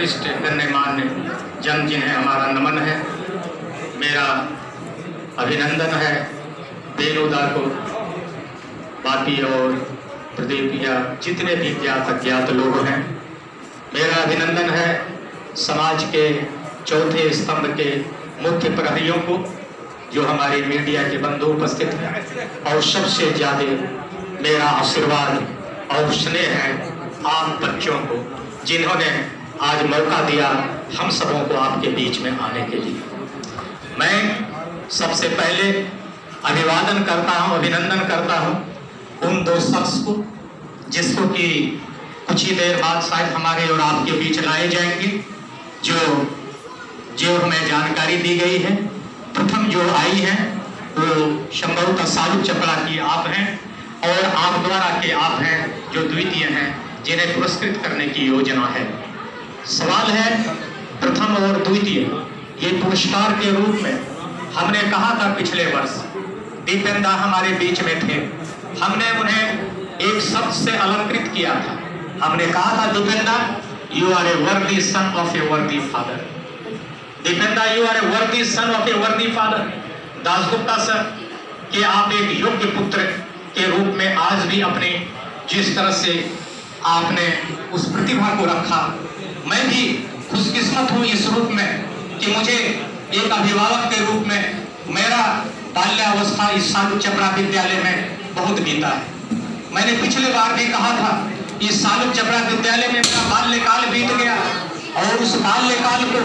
वरिष्ठ गण्यमान्य जन जिन्हें हमारा नमन है। मेरा अभिनंदन है बेलुदा को। बाकी और प्रदीपिया जितने भी ज्ञात अज्ञात लोग हैं, मेरा अभिनंदन है समाज के चौथे स्तंभ के मुख्य प्रहरियों को, जो हमारे मीडिया के बंधु उपस्थित हैं। और सबसे ज़्यादा मेरा आशीर्वाद और स्नेह है आम बच्चों को, जिन्होंने आज मौका दिया हम सबों को आपके बीच में आने के लिए। मैं सबसे पहले अभिवादन करता हूँ, अभिनंदन करता हूँ उन दो शख्स को, जिसको कि कुछ ही देर बाद शायद हमारे और आपके बीच लाए जाएँगे, जो जो हमें जानकारी दी गई है। प्रथम जो आई है, वो शंभवत सालू चपड़ा की आप हैं और आप द्वारा के आप हैं जो द्वितीय हैं, जिन्हें पुरस्कृत करने की योजना है। सवाल है प्रथम और द्वितीय। ये पुरस्कार के रूप में हमने कहा था पिछले वर्ष, दीपेंदा हमारे बीच में थे। हमने उन्हें एक शब्द से अलंकृत किया था। हमने कहा था, दीपेंदा यू आर ए वर्दी सन ऑफ़ ए वर्दी फादर दीपेंदा यू आर ए वर्दी सन ऑफ़ ए वर्दी फादर दास गुप्ता सर, कि आप एक योग्य पुत्र के रूप में आज भी अपने जिस तरह से आपने उस प्रतिभा को रखा। मैं भी खुशकिस्मत हूँ इस रूप में कि मुझे एक अभिभावक के रूप में मेरा बाल्यावस्था इस सालू चपड़ा विद्यालय में बहुत बीता है। मैंने पिछले बार भी कहा था, इस सालू चपड़ा विद्यालय में मेरा बाल्यकाल बीत गया और उस बाल्यकाल को,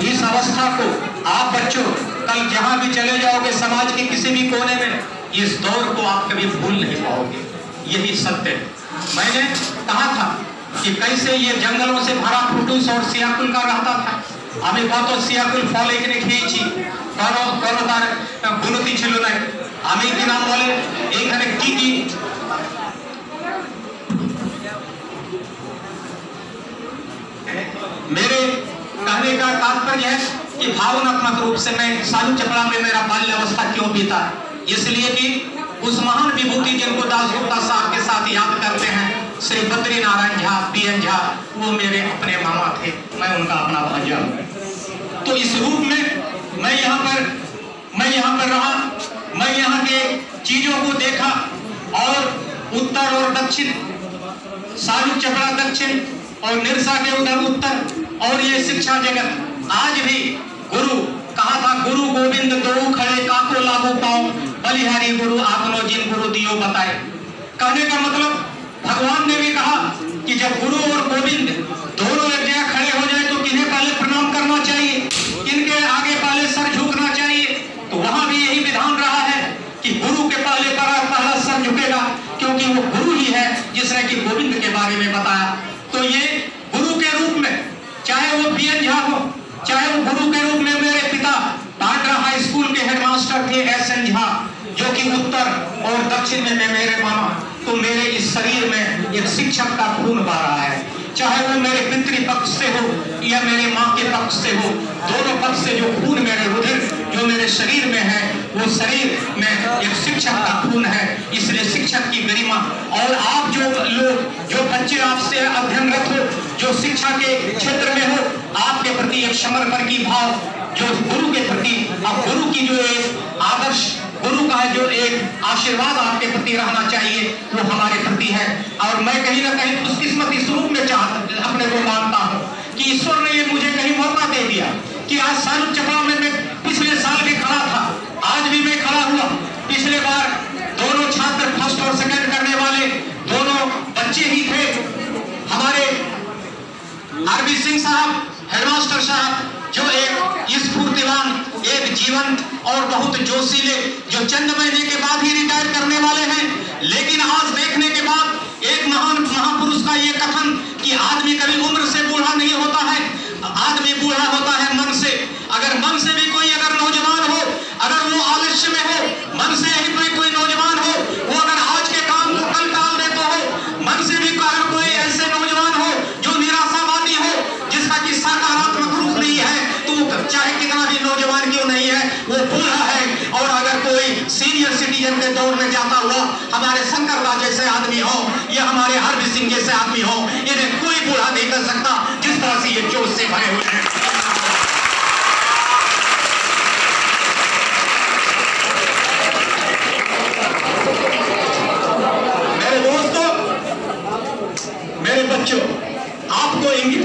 इस अवस्था को आप बच्चों, कल जहाँ भी चले जाओगे समाज के किसी भी कोने में, इस दौर को आप कभी भूल नहीं पाओगे। यही सत्य है। मैंने कहा था कि कैसे ये जंगलों से भरा फुटूस और सियाकुल का रहता था। আমি গত সিয়াকুল खेची। करो करो तार गुनती তার ना ছিল की नाम बोले एक এইখানে की की? मेरे कहने का तात्पर्य है कि भावनात्मक रूप से मैं सालू चपड़ा में मेरा बाल्यावस्था क्यों बीता? इसलिए कि उस महान विभूति जिनको दास गुप्ता साहब के साथ याद करते हैं, श्री बद्री नारायण झा पी एन झा, वो मेरे अपने मामा थे, मैं उनका अपना भांजा। हूँ तो इस रूप में मैं यहाँ पर, मैं यहाँ पर रहा, मैं यहाँ के चीज़ों को देखा, और उत्तर और दक्षिण सारू चपड़ा दक्षिण, और निरसा के उधर उत्तर, और ये शिक्षा जगत। आज भी गुरु, कहा था गुरु गोविंद, दो खड़े, काको लागू पाओ बलिहारी गुरु आत्मोजिन गुरु दियो बताए। कहने का मतलब भगवान ने भी कहा कि जब गुरु और गोविंद दोनों एक जगह खड़े हो जाए तो किन्हें पहले प्रणाम करना चाहिए, किनके आगे पहले सर झुकना चाहिए। तो वहाँ भी यही विधान रहा है कि गुरु के पहले पहला सर झुकेगा, क्योंकि वो गुरु ही है जिसने कि गोविंद के बारे में बताया। तो ये गुरु के रूप में, चाहे वो बी एन झा हो, चाहे वो गुरु के रूप में मेरे पिता पाटरा हाई स्कूल के हेडमास्टर थे एस एन झा जो कि उत्तर और दक्षिण में, में मेरे मामा तो मेरे इस शरीर में एक शिक्षक का खून बह रहा है। चाहे वो मेरे पितृपक्ष से हो या मेरे माँ के पक्ष से हो दोनों पक्ष से जो खून मेरे रुधिर जो मेरे शरीर में है वो शरीर में एक शिक्षक का खून है। इसलिए शिक्षक की गरिमा। और आप जो लोग जो बच्चे आपसे अध्ययनरत हो जो शिक्षा के क्षेत्र में हो आपके प्रति एक समर्पण की भाव जो गुरु के प्रति अब गुरु की जो एक आदर्श गुरु का जो एक आशीर्वाद आपके प्रति रहना चाहिए, वो हमारे प्रति है। और मैं कहीं ना कहीं खुशकिस्मती स्वरूप में चाहता, अपने को मानता हूँ कि ईश्वर ने ये मुझे कहीं मौका दे दिया कि आज सर चपा में मैं पिछले साल भी खड़ा था, आज भी मैं खड़ा हुआ। पिछले बार दोनों छात्र फ़र्स्ट और सेकंड करने वाले दोनों बच्चे ही थे। हमारे आरबी सिंह साहब, हेडमास्टर साहब जो एक स्फूर्तिवान एक जीवन और बहुत जोशीले, जो चंद महीने के बाद ही रिटायर करने वाले हैं। लेकिन आज देखने के बाद एक महान महापुरुष का ये कथन कि आदमी कभी उम्र से बूढ़ा नहीं होता है। आदमी बूढ़ा होता है मन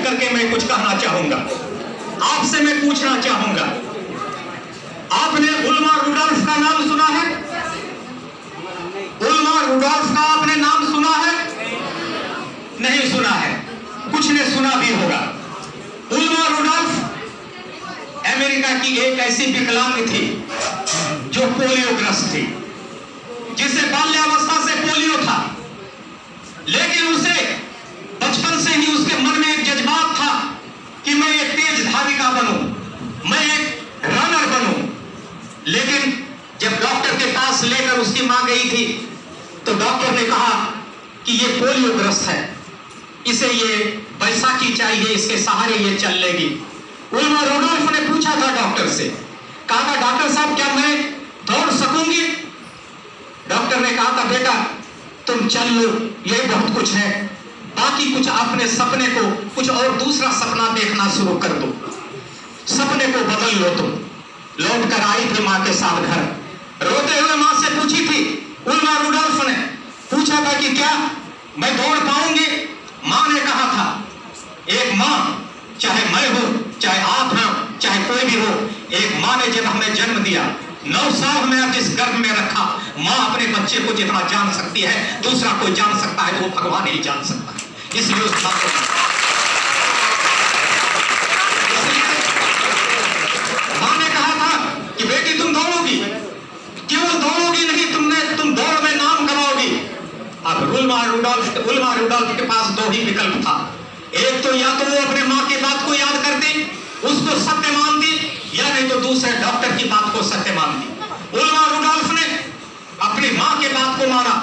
करके मैं कुछ कहना चाहूँगा। आपसे मैं पूछना चाहूँगा। आपने उल्मा रुडल्फ का नाम सुना है? उल्मा रुडल्फ का आपने नाम सुना है? नहीं सुना है। कुछ ने सुना भी होगा। उल्मा रुडल्फ अमेरिका की एक ऐसी विकलांग थी जो पोलियोग्रस्त थी, जिसे बाल्यावस्था से पोलियो था। लेकिन उसे बचपन से ही उसके मन में एक जज्बात था कि मैं एक तेज धाविका बनूं मैं एक रनर बनूं लेकिन जब डॉक्टर के पास लेकर उसकी माँ गई थी तो डॉक्टर ने कहा कि ये पोलियोग्रस्त है। इसे ये बैसाखी चाहिए, इसके सहारे ये चल लेगी। रोडोल्फ ने पूछा था डॉक्टर से, कहा था, डॉक्टर साहब, क्या मैं दौड़ सकूँगी? डॉक्टर ने कहा था, बेटा, तुम चल लो ये बहुत कुछ है। बाकी कुछ अपने सपने को कुछ और दूसरा सपना देखना शुरू कर दो। सपने को बदल लो तुम। लौट कर आई थी माँ के साथ घर। रोते हुए माँ से पूछी थी उल्मा रुडोल्फ ने पूछा था कि क्या मैं दौड़ पाऊँगी? माँ ने कहा था, एक माँ, चाहे मैं हो, चाहे आप हो, चाहे कोई भी हो, एक माँ ने जब हमें जन्म दिया, नौ साल में जिस गर्भ में रखा। माँ अपने बच्चे को जितना जान सकती है, दूसरा कोई जान सकता है वो भगवान ही जान सकता है। इसलिए उस बात को इसलिए माँ ने कहा था कि बेटी तुम दौड़ोगी केवल दौड़ोगी नहीं तुमने तुम दौड़ में नाम कमाओगी अब रुलमा रुडोल्फ उल्मा रुडोल्फ के पास दो ही विकल्प था। एक तो या तो वो अपने माँ की बात को याद करती उसको सत्य मानती या नहीं तो दूसरे डॉक्टर की बात को सत्य मानती उल्मा रुडोल्फ ने अपनी माँ के बात को माना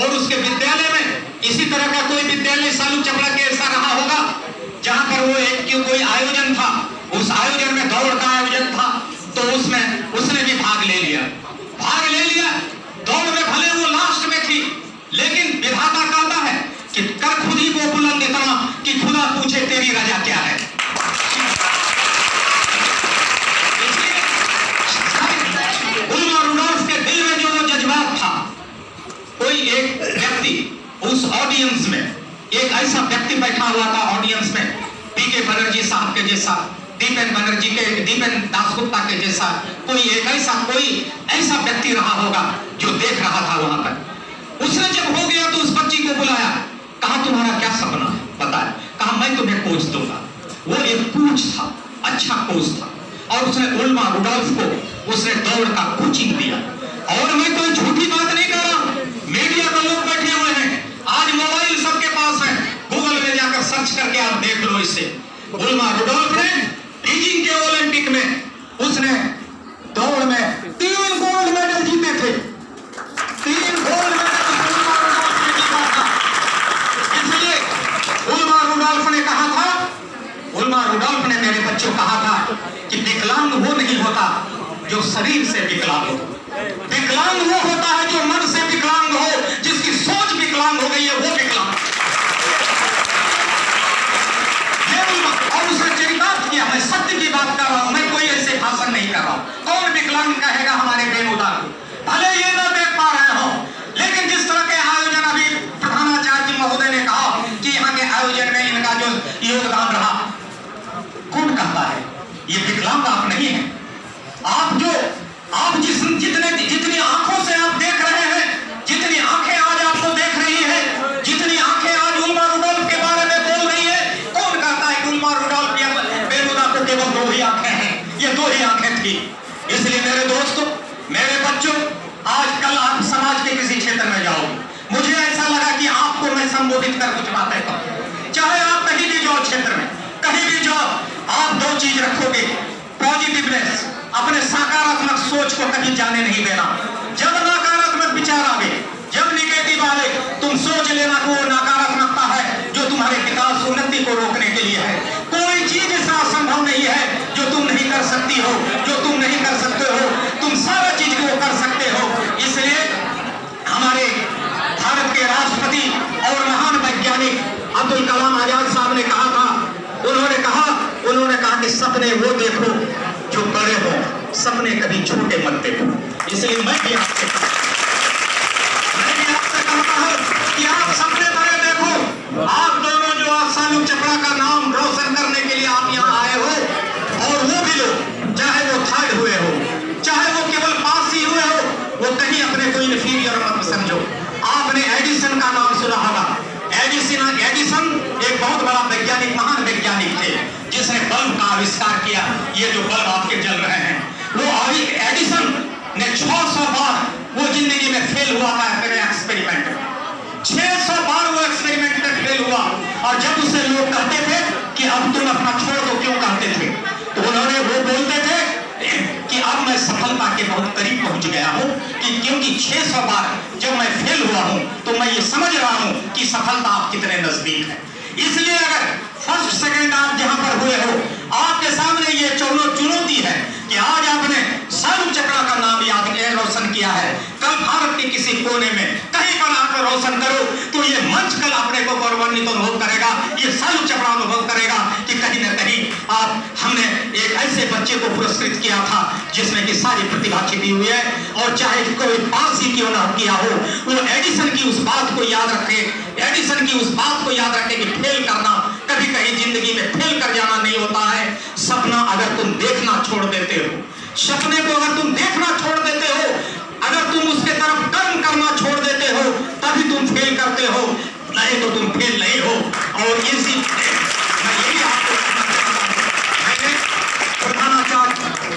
और उसके विद्यालय में इसी तरह का कोई विद्यालय सालू चपड़ा के ऐसा रहा होगा, जहाँ पर वो एक कोई आयोजन था। उस आयोजन में दौड़ का आयोजन था तो उसमें उसने भी भाग ले लिया। भाग ले लिया, दौड़ में भले वो लास्ट में थी लेकिन विधाता कहता है कि कर खुद ही को बुलंद इतना कि खुदा पूछे तेरी रजा क्या है। जो जज्बात था, कोई एक व्यक्ति उस ऑडियंस में, एक ऐसा व्यक्ति बैठा हुआ था ऑडियंस में पीके बनर्जी साहब के जैसा दीपेन बनर्जी के दीपेन दासगुप्ता के जैसा, कोई एक ऐसा, कोई ऐसा व्यक्ति रहा होगा जो देख रहा था वहाँ पर। उसने जब हो गया तो उस बच्ची को बुलाया। कहा, तुम्हारा क्या सपना है? बताया। कहा, मैं तुम्हें कोच दूँगा। वो एक कोच था अच्छा कोच था। और उसने उल्मा रुडोल्फ को, उसने दौड़ का कोचिंग दिया। और मैं कोई झूठी बात नहीं कर रहा। मीडिया का लोग बैठे हुए हैं। आज मोबाइल सबके पास है। गूगल में जाकर सर्च करके आप देख लो इसे। उल्मा रुडोल्फ ने बीजिंग के ओलंपिक में, उसने दौड़ में तीन क्षेत्र में। कहीं भी जाओ, आप दो चीज़ रखोगे पॉजिटिवनेस अपने सकारात्मक सोच को कभी जाने नहीं देना। जब नकारात्मक विचार आवे, जब निगेटिव आवे, तुम सोच लेना कि नकारात्मकता है, जो तुम्हारे विकास उन्नति को रोकने के लिए है। कोई चीज़ ऐसा संभव नहीं है, जो तुम नहीं कर सकती हो, जो तुम नहीं कर सकते हो। तुम सारा चीज़ को कर सकते हो सपने वो देखो जो बड़े हो सपने कभी छोटे मत देखो। इसलिए मैं भी आपसे ये जो बल्ब आपके जल रहे हैं, वो अभी एडिसन ने 600 बार वो ज़िंदगी में फेल हुआ था अपने एक्सपेरिमेंट में। 600 बार वो एक्सपेरिमेंट में फेल हुआ और जब उसे लोग कहते थे कि अब तुम अपना छोड़ दो, क्यों कहते थे? तो उन्होंने वो बोलते थे कि अब मैं सफलता के बहुत करीब पहुँच गया हूँ कि क्योंकि 600 बार जब मैं फेल हुआ हूँ तो मैं ये समझ रहा हूँ कि सफलता आप कितने नज़दीक है। इसलिए अगर फ़र्स्ट सेकंड आप जहाँ पर हुए हो आपके सामने ये चौनो, चुनौती है कि आज आपने सर्व चक्रा का नाम याद रोशन किया है। कल भारत के किसी कोने में कहीं पर आकर रोशन करो तो ये मंच कल अपने को गौरवान्वित अनुभव करेगा, ये सर्व चक्रा अनुभव करेगा कि कहीं ना कहीं आप, हमने एक ऐसे बच्चे को पुरस्कृत किया था, जिसमें कि सारी प्रतिभा छिपी हुई है, और चाहे कोई पास ही क्यों ना किया हो, वो एडिसन की उस बात को याद रखे एडिसन की उस बात को याद रखे कि फेल करना कभी कहीं ज़िंदगी में फेल कर जाना नहीं होता है। सपना अगर तुम देखना छोड़ देते हो, सपने को अगर तुम देखना छोड़ देते हो, अगर तुम उसके तरफ़ कर्म करना छोड़ देते हो, तभी तुम फेल करते हो। नहीं तो तुम फेल नहीं हो। और इसी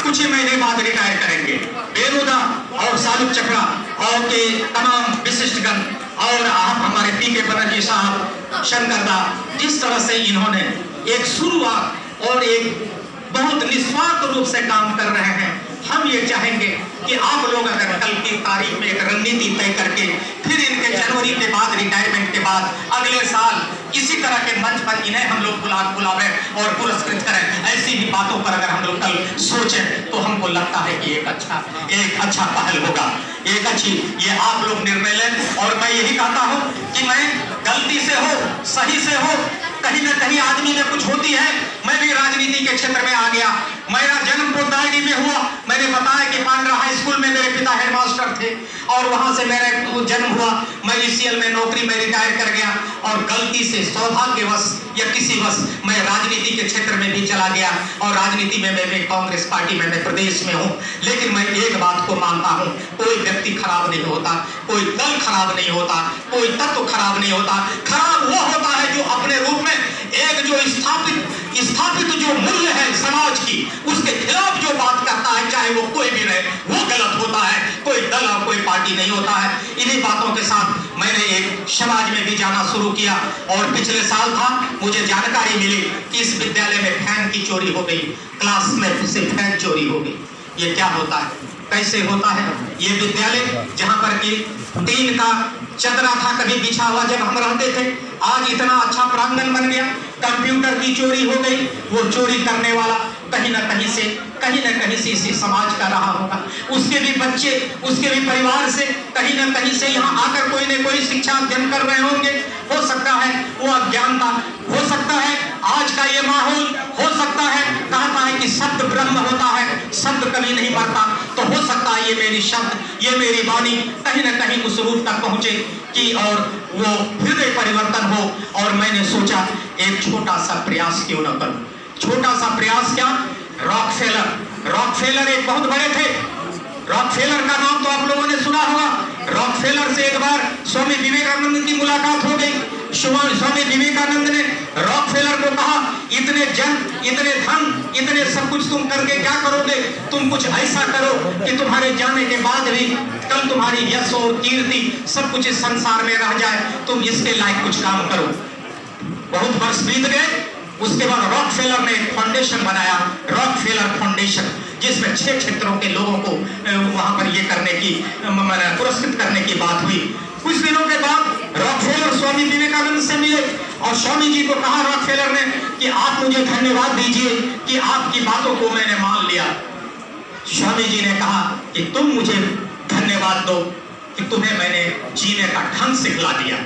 कुछ ही महीने बाद रिटायर करेंगे। बेनुदा और सालुक चक्रा और के तमाम विशिष्टगण और आप हमारे पी के बनर्जी साहब शंकर दा जिस तरह से इन्होंने एक शुरुआत और एक बहुत निस्वार्थ रूप से काम कर रहे हैं, हम ये चाहेंगे कि आप लोग अगर कल की तारीख में एक रणनीति तय करके, फिर इनके जनवरी के बाद रिटायरमेंट के बाद, अगले साल इसी तरह के मंच पर इन्हें हम लोग बुला बुलावे और पुरस्कृत करें। ऐसी ही बातों पर अगर हम लोग कल सोचें तो हमको लगता है कि एक अच्छा एक अच्छा पहल होगा। एक अच्छी ये आप लोग निर्णय लें। और मैं यही कहता हूँ कि मैं गलती से हो, सही से हो, कहीं ना कहीं आदमी में कुछ होती है, मैं भी राजनीति के क्षेत्र में आ गया। मेरा जन्म पोदायडी में हुआ। मैंने बताया कि पांड्रा हाई स्कूल में मेरे पिता हेडमास्टर थे और वहाँ से मेरा जन्म हुआ। मैं ईसीएल में नौकरी में रिटायर कर गया और गलती से सौभाग्यवश या किसी वश मैं राजनीति के क्षेत्र में भी चला गया और राजनीति में मैं कांग्रेस पार्टी में, मैं प्रदेश में हूँ। लेकिन मैं एक बात को मानता हूँ, कोई व्यक्ति खराब नहीं होता, कोई दल खराब नहीं होता, कोई तत्व खराब नहीं होता। खराब वो होता है जो अपने रूप में एक जो स्थापित स्थापित जो मूल्य है समाज की, उसके खिलाफ जो बात करता है, चाहे वो कोई भी रहे, वो गलत होता है। कोई दल और कोई पार्टी नहीं होता है। इन्हीं बातों के साथ मैंने एक समाज में भी जाना शुरू किया और पिछले साल था, मुझे जानकारी मिली कि इस विद्यालय में फ़ैन की चोरी हो गई क्लास में से फ़ैन चोरी हो गई। ये क्या होता है? कैसे होता है? ये विद्यालय जहाँ पर कि तीन का चदरा था कभी बिछा हुआ जब हम रहते थे, आज इतना अच्छा प्रांगण बन गया, कंप्यूटर की चोरी हो गई, वो चोरी करने वाला कहीं ना कहीं से, कहीं ना कहीं से इसी समाज का रहा होगा। उसके भी बच्चे, उसके भी परिवार से कहीं ना कहीं से यहाँ आकर कोई ना कोई शिक्षा अध्ययन कर रहे होंगे। हो सकता है वो अज्ञानता, हो सकता है आज का ये माहौल, हो सकता है, कहता है कि शब्द ब्रह्म होता है शब्द कभी नहीं मरता। तो हो सकता है ये मेरी शब्द, ये मेरी वाणी कहीं ना कहीं उस रूप तक पहुँचे कि और वो हृदय परिवर्तन हो। और मैंने सोचा, एक छोटा सा प्रयास क्यों ना करूँ? छोटा सा प्रयास क्या? रॉक फेलर रॉक फेलर एक बहुत बड़े थे। रॉक फेलर का नाम तो आप लोगों ने सुना होगा। रॉक फेलर से एक बार स्वामी विवेकानंद की मुलाकात हो गई। स्वामी विवेकानंद ने रॉक फेलर को कहा, इतने जन, इतने धन, इतने सब कुछ तुम करके क्या करोगे? तुम कुछ ऐसा करो कि तुम्हारे जाने के बाद भी कल तुम्हारी यश और कीर्ति सब कुछ इस संसार में रह जाए। तुम इसके लायक कुछ काम करो। बहुत वर्ष बीत गए। उसके बाद रॉक फेलर ने फाउंडेशन बनाया। रॉक फेलर फाउंडेशन जिसमें छह क्षेत्रों के लोगों को वहाँ पर ये करने की पुरस्कृत करने की बात हुई। कुछ दिनों के बाद रॉकफेलर स्वामी विवेकानंद से मिले और स्वामी जी को कहा रॉकफेलर ने कि आप मुझे धन्यवाद दीजिए कि आपकी बातों को मैंने मान लिया। स्वामी जी ने कहा कि तुम मुझे धन्यवाद दो कि तुम्हें मैंने जीने का ढंग सिखला दिया।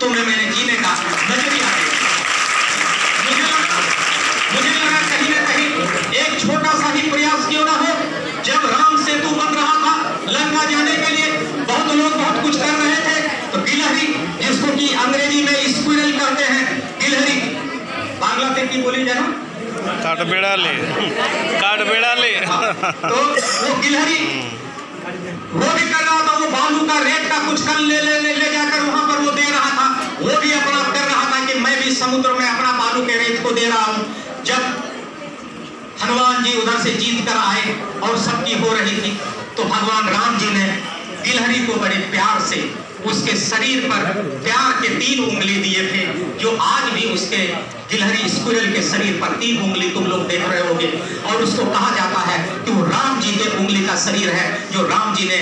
तुम्हें मैंने जीने का नज़रिया दिया छोटा सा ही प्रयास क्यों ना हो? जब राम सेतु बन रहा था लंका जाने के लिए बहुत लोग बहुत कुछ कर रहे थे। तो गिलहरी जिसको कि अंग्रेज़ी में स्क्विरल कहते हैं गिलहरी बांग्ला से की बोली जाना? काट बेड़ा ले। काट बेड़ा ले हाँ, तो वो गिलहरी वो भी कर रहा था वो बालू का रेत का कुछ कल ले ले ले, ले जाकर वहाँ पर वो दे रहा था। वो भी अपना कर रहा था कि मैं भी समुद्र में अपना बालू के रेत को दे रहा हूँ। जब हनुमान जी उधर से जीत कर आए और सबकी हो रही थी। तो भगवान राम जी ने गिलहरी को बड़े प्यार से उसके शरीर पर प्यार के तीन उंगली दिए थे, जो आज भी उसके गिलहरी स्कुरल के शरीर पर तीन उंगली तुम लोग देख रहे होगे। और उसको कहा जाता है कि वो राम जी के उंगली का शरीर है, जो राम जी ने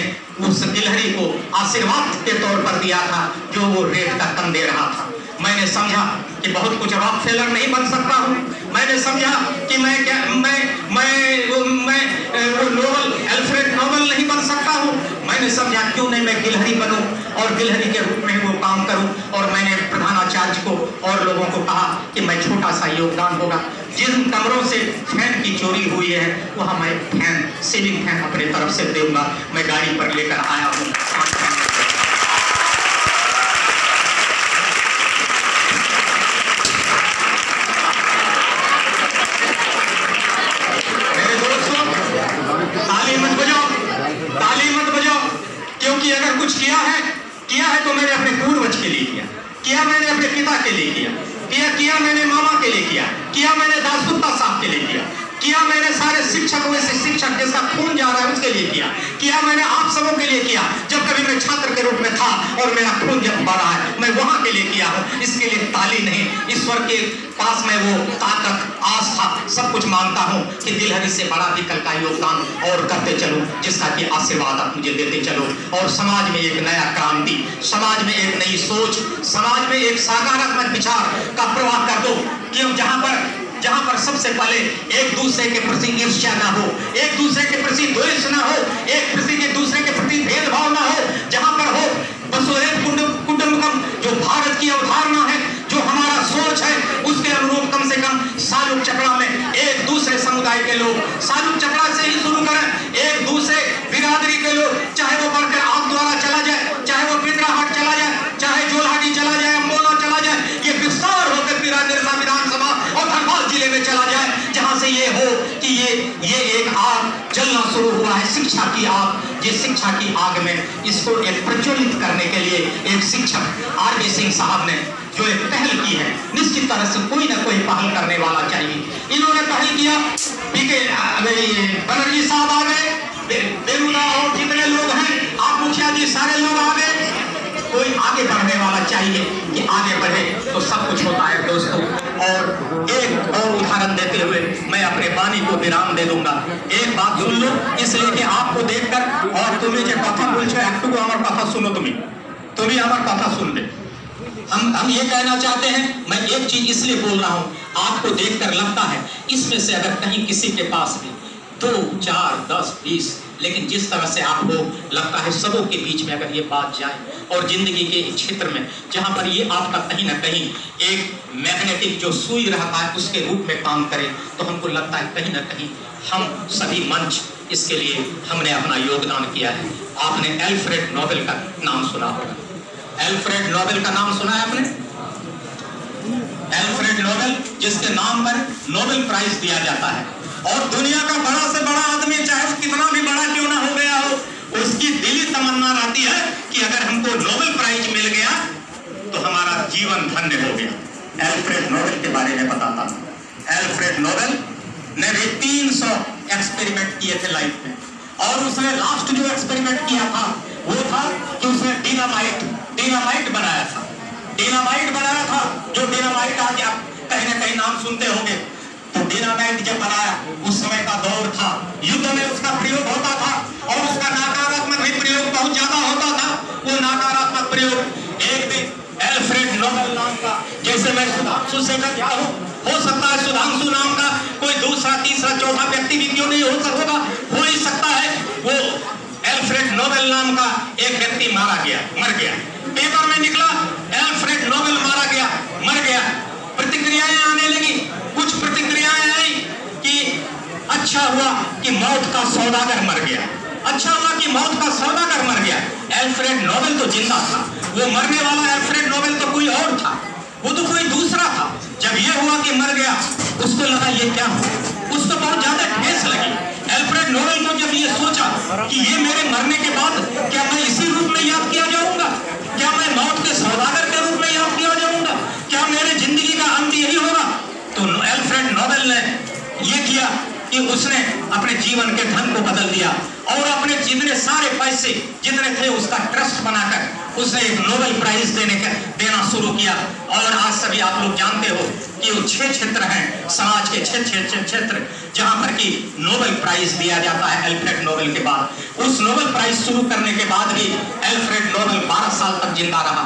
उस गिलहरी को आशीर्वाद के तौर पर दिया था, जो वो रेत का कन दे रहा था। मैंने समझा कि बहुत कुछ रॉक फेलर नहीं बन सकता हूँ। मैंने समझा कि मैं क्या, मैं मैं, वो मैं वो नोबल एल्फ्रेड नोबल नहीं बन सकता हूँ। मैंने समझा क्यों नहीं मैं गिलहरी बनूं और गिलहरी के रूप में वो काम करूँ। और मैंने प्रधानाचार्य को और लोगों को कहा कि मैं छोटा सा योगदान होगा। जिन कमरों से फ़ैन की चोरी हुई है, वहाँ मैं फ़ैन सीलिंग फ़ैन अपने तरफ़ से दूँगा। मैं गाड़ी पर लेकर आया हूँ मेरे दोस्तों ताली मत बजाओ ताली मत बजाओ क्योंकि अगर कुछ किया है किया है तो मैंने अपने पूर्वज के लिए किया किया मैंने अपने पिता के लिए किया किया मैंने मामा के लिए किया किया मैंने दासगुप्ता साहब के लिए किया। किया मैंने सारे शिक्षक में से शिक्षक जिसका खून जा रहा है उसके लिए किया। किया मैंने आप सबों के लिए किया। जब कभी मैं छात्र के रूप में था और मेरा खून जब बढ़ है, मैं वहाँ के लिए किया हूँ। इसके लिए ताली नहीं। ईश्वर के पास मैं वो ताकत, आस्था, सब कुछ मानता हूँ कि दिलहरी से बड़ा भी कल का योगदान और करते चलो, जिसका कि आशीर्वाद आप मुझे देते चलो। और समाज में एक नया क्रांति, समाज में एक नई सोच, समाज में एक सकारात्मक विचार का प्रवाह कर दो कि हम जहाँ पर जहाँ पर सबसे पहले एक दूसरे के प्रति ईर्ष्या ना हो, एक दूसरे के प्रति द्वेष ना हो, एक प्रति के दूसरे के प्रति भेदभाव ना हो, जहाँ पर हो वसुधैव कुटुंबकम जो भारत की अवधारणा है, जो हमारा सोच है, उसके अनुरूप कम से कम सालुक चक्रा में एक दूसरे समुदाय के लोग सालुक की आग, जिस शिक्षा की आग में इसको एक प्रज्वलित करने के लिए एक शिक्षक आर के सिंह साहब ने जो एक पहल की है, निश्चित तरह से कोई ना कोई पहल करने वाला चाहिए। इन्होंने पहल किया बनर्जी साहब आ गए बेरुदा और जितने लोग हैं, आप मुखिया जी सारे लोग आ गए। कोई आगे बढ़ने वाला चाहिए कि आगे बढ़े तो सब कुछ होता है, दोस्तों। और एक और उदाहरण देते हुए कहानी को विराम दे दूँगा। एक बात सुन लो, इसलिए कि आपको देखकर और तुम्हें जो कथा बोलছো একটুকু আমার कथा सुनो तुम्हें। तुम्हें তুমি कथा सुन ले। हम हम ये कहना चाहते हैं, मैं एक चीज़ इसलिए बोल रहा हूँ, आपको देखकर लगता है, इसमें से अगर कहीं किसी के पास भी दो, चार, दस, बीस लेकिन जिस तरह से आपको लगता है सबों के बीच में अगर ये बात जाए और ज़िंदगी के क्षेत्र में, जहाँ पर ये आपका कहीं ना कहीं एक मैग्नेटिक जो सुई रहता है, उसके रूप में काम करे तो हमको लगता है कहीं ना कहीं हम सभी मंच इसके लिए हमने अपना योगदान किया है। आपने एल्फ्रेड नोबेल का नाम सुना होगा। एल्फ्रेड नोबेल का नाम सुना है आपने? एल्फ्रेड नोबेल, जिसके नाम पर नोबेल प्राइज दिया जाता है। और दुनिया का बड़ा से बड़ा आदमी, चाहे कितना भी बड़ा क्यों ना हो गया हो, उसकी दिली तमन्ना रहती है कि अगर हमको नोबेल प्राइज मिल गया तो हमारा जीवन धन्य हो गया। एल्फ्रेड नोबेल के बारे में बताता हूँ। एल्फ्रेड नोबेल ने भी 300 एक्सपेरिमेंट किए थे लाइफ में। और उसने लास्ट जो एक्सपेरिमेंट किया था, वो था कि उसने डिनामाइट डिनामाइट बनाया था। डिनामाइट बनाया था, जो डिनामाइट आज आप कहीं ना कहीं नाम सुनते होंगे। तो डिनामाइट जब बनाया, उस समय का दौर था। युद्ध में उसका प्रयोग होता था और उसका नकारात्मक भी प्रयोग बहुत ज़्यादा होता था। वो नकारात्मक प्रयोग एक दिन एल्फ्रेड नोबेल नाम का, जैसे मैं सुधांशु मैं क्या हूँ, हो सकता है सुधांशु नाम का कोई दूसरा, तीसरा, चौथा व्यक्ति भी क्यों नहीं हो सकता हो ही सकता है। वो एल्फ्रेड नोबेल नाम का एक व्यक्ति मारा गया मर गया पेपर में निकला एल्फ्रेड नोबेल मारा गया मर गया प्रतिक्रियाएँ आने लगी कुछ प्रतिक्रियाएँ आई कि हुआ सौदागर मर गया। अच्छा हुआ कि मौत का सौदा कर मर गया। एल्फ्रेड नोबेल तो ज़िंदा था। वो मरने वाला एल्फ्रेड नोबेल तो कोई और था। वो तो कोई दूसरा था। जब ये हुआ कि मर गया, उसको लगा ये क्या हो उसको बहुत ज़्यादा ठेस लगी। एल्फ्रेड नोबेल को जब ये सोचा कि ये मेरे मरने के बाद क्या मैं इसी रूप में याद किया जाऊँगा? क्या मैं मौत के सौदागर के रूप में याद किया जाऊँगा? क्या मेरे ज़िंदगी का अंत यही होगा? तो एल्फ्रेड नोबेल ने कि उसने अपने जीवन के धन को बदल दिया और अपने जितने सारे पैसे जितने थे उसका ट्रस्ट बनाकर उसने एक नोबेल प्राइज देने का देना शुरू किया। और आज सभी आप लोग जानते हो कि वो छह क्षेत्र हैं, समाज के छह क्षेत्र जहाँ पर कि नोबेल प्राइज दिया जाता है एल्फ्रेड नोबेल के बाद। उस नोबेल प्राइज शुरू करने के बाद भी एल्फ्रेड नोबेल 12 साल तक ज़िंदा रहा।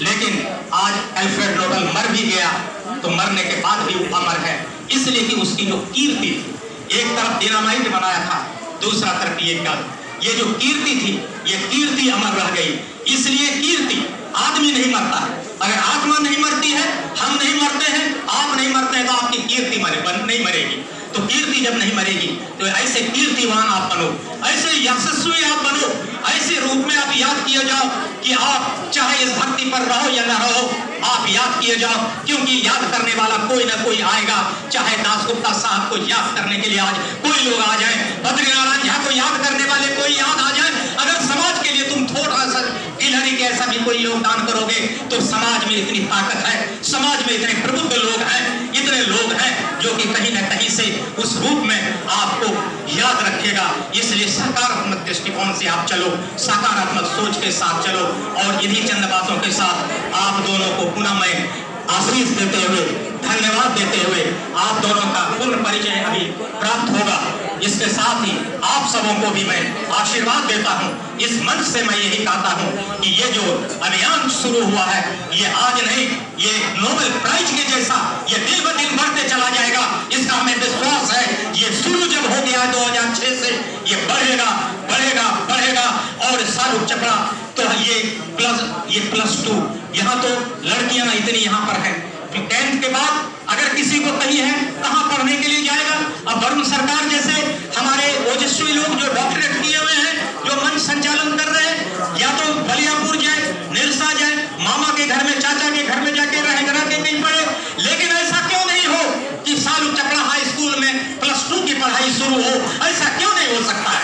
लेकिन आज एल्फ्रेड नोबेल मर भी गया तो मरने के बाद भी वो अमर है। इसलिए कि उसकी जो कीर्ति थी एक तरफ़ डिनामाइट बनाया था, दूसरा तरफ़ ये कल। ये जो कीर्ति थी, ये कीर्ति अमर रह गई। इसलिए कीर्ति आदमी नहीं मरता है। अगर आत्मा नहीं मरती है, हम नहीं मरते हैं, आप नहीं मरते हैं तो आपकी कीर्ति मरे नहीं मरेगी। तो कीर्ति जब नहीं मरेगी तो ऐसे कीर्तिवान आप बनो। ऐसे यशस्वी आप बनो। ऐसे रूप में आप याद किए जाओ कि आप चाहे इस धरती पर रहो या ना रहो, आप याद किए जाओ, क्योंकि याद करने वाला कोई ना कोई आएगा। चाहे दासगुप्ता साहब को याद करने के लिए आज कोई लोग आ जाए, बद्रीनारायण झा को याद करने वाले कोई याद आ जाए। अगर समाज के लिए तुम थोड़ा सा गिलहरी के भी कोई योगदान करोगे तो समाज में इतनी ताकत है, समाज में इतने प्रबुद्ध लोग हैं, इतने लोग हैं, जो कि कहीं ना कहीं से उस रूप में आपको याद रखेगा। इसलिए सकारात्मक दृष्टिकोण से आप चलो, सकारात्मक सोच के साथ चलो, और इन्हीं चंद बातों के साथ आप दोनों को पुनः मैं आशीष देते हुए, धन्यवाद देते हुए, आप दोनों का पूर्ण परिचय अभी प्राप्त होगा। इसके साथ ही आप सबों को भी मैं आशीर्वाद देता हूँ। इस मंच से मैं यही कहता हूँ कि ये जो अभियान शुरू हुआ है, ये आज नहीं, ये नोबेल प्राइज के जैसा, ये दिन ब दिन बढ़ते चला जाएगा। इसका हमें विश्वास है, ये शुरू जब हो गया 2006 से, ये बढ़ेगा बढ़ेगा बढ़ेगा। और शाहरुख चपड़ा तो ये प्लस ये प्लस टू यहाँ तो लड़कियाँ इतनी यहाँ पर है। टेंथ के बाद अगर किसी को कही है, कहाँ पढ़ने के लिए जाएगा? अब वरुण सरकार जैसे हमारे ओजस्वी लोग जो डॉक्टरेट किए हुए हैं, जो मंच संचालन कर रहे हैं, या तो बलियापुर जाए, निरसा जाए, मामा के घर में, चाचा के घर में जाके रह रह के कहीं पढ़े। लेकिन ऐसा क्यों नहीं हो कि सालू चपड़ा हाई स्कूल में प्लस टू की पढ़ाई शुरू हो? ऐसा क्यों नहीं हो सकता?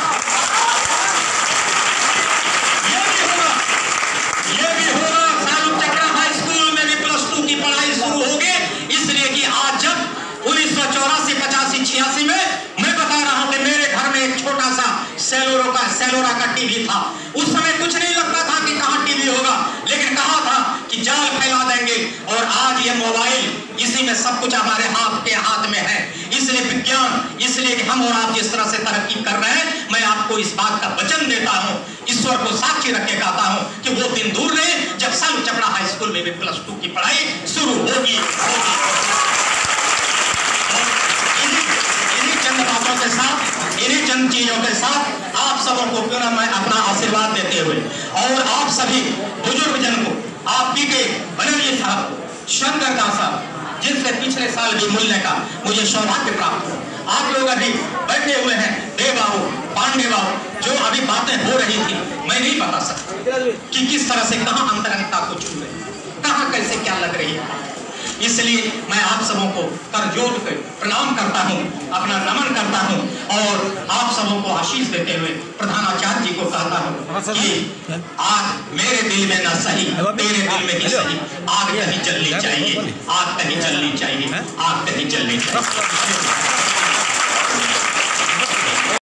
था। उस समय कुछ नहीं लगता था कि कहाँ टीवी होगा, लेकिन कहा था कि जाल फैला देंगे और आज ये मोबाइल इसी में सब कुछ हमारे हाथ के हाथ में है। इसलिए विज्ञान, इसलिए हम और आप जिस तरह से तरक्की कर रहे हैं, मैं आपको इस बात का वचन देता हूँ, ईश्वर को साक्षी रख कहता हूँ कि वो दिन दूर नहीं जब सालू चपड़ा हाई स्कूल में भी प्लस टू की पढ़ाई शुरू होगी होगी। इन्हीं चंद बातों के साथ इन्हीं चंद चीज़ों के साथ आप सबों को क्यों ना मैं अपना आशीर्वाद देते हुए और आप सभी बुज़ुर्ग जन को, आप पी के बनर्जी साहब शंकर दास साहब, जिनसे पिछले साल भी मिलने का मुझे सौभाग्य प्राप्त हो आप लोग अभी बैठे हुए हैं देव बाबू पांडे बाबू जो अभी बातें हो रही थी, मैं नहीं बता सकता कि किस तरह से कहाँ अंतरंगता को छू रही कहाँ कैसे क्या लग रही है। इसलिए मैं आप सबों को कर जोड़ कर प्रणाम करता हूँ अपना नमन करता हूँ और आप सबों को आशीष देते हुए प्रधानाचार्य जी को कहता हूँ कि आज मेरे दिल में ना सही तेरे दिल में ही सही। आग कहीं जलनी चाहिए आग कहीं जलनी चाहिए आग कहीं जलनी चाहिए।